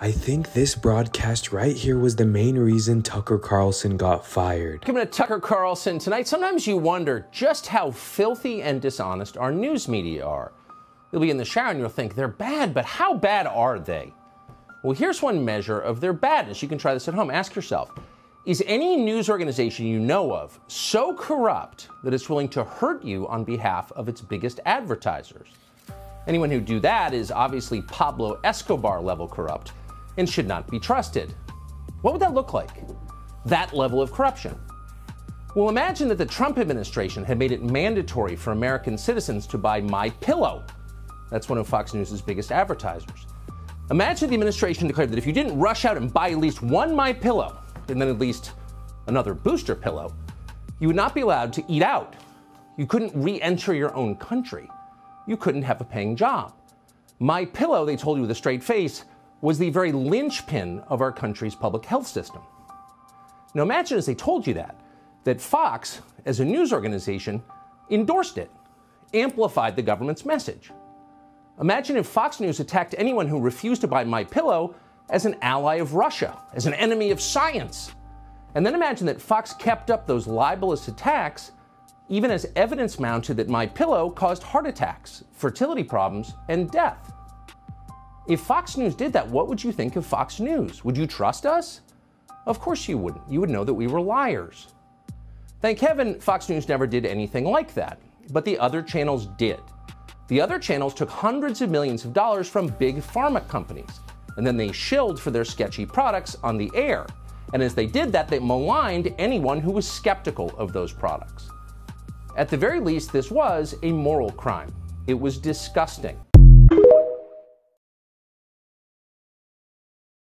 I think this broadcast right here was the main reason Tucker Carlson got fired. Coming to Tucker Carlson tonight, sometimes you wonder just how filthy and dishonest our news media are. You'll be in the shower and you'll think they're bad, but how bad are they? Well, here's one measure of their badness. You can try this at home. Ask yourself Is any news organization you know of so corrupt that it's willing to hurt you on behalf of its biggest advertisers? Anyone who do that is obviously Pablo Escobar level corrupt and should not be trusted. What would that look like? That level of corruption. Well, imagine that the Trump administration had made it mandatory for American citizens to buy My Pillow. That's one of Fox News' biggest advertisers. Imagine the administration declared that if you didn't rush out and buy at least one My Pillow and then at least another booster pillow, you would not be allowed to eat out. You couldn't re-enter your own country. You couldn't have a paying job. My Pillow, they told you with a straight face, was the very linchpin of our country's public health system. Now imagine as they told you that, that Fox, as a news organization, endorsed it, amplified the government's message. Imagine if Fox News attacked anyone who refused to buy My Pillow as an ally of Russia, as an enemy of science. And then imagine that Fox kept up those libelous attacks even as evidence mounted that My Pillow caused heart attacks, fertility problems, and death. If Fox News did that, what would you think of Fox News? Would you trust us? Of course you wouldn't. You would know that we were liars. Thank heaven Fox News never did anything like that, but the other channels did. The other channels took hundreds of millions of dollars from big pharma companies, and then they shilled for their sketchy products on the air. And as they did that, they maligned anyone who was skeptical of those products. At the very least, this was a moral crime. It was disgusting.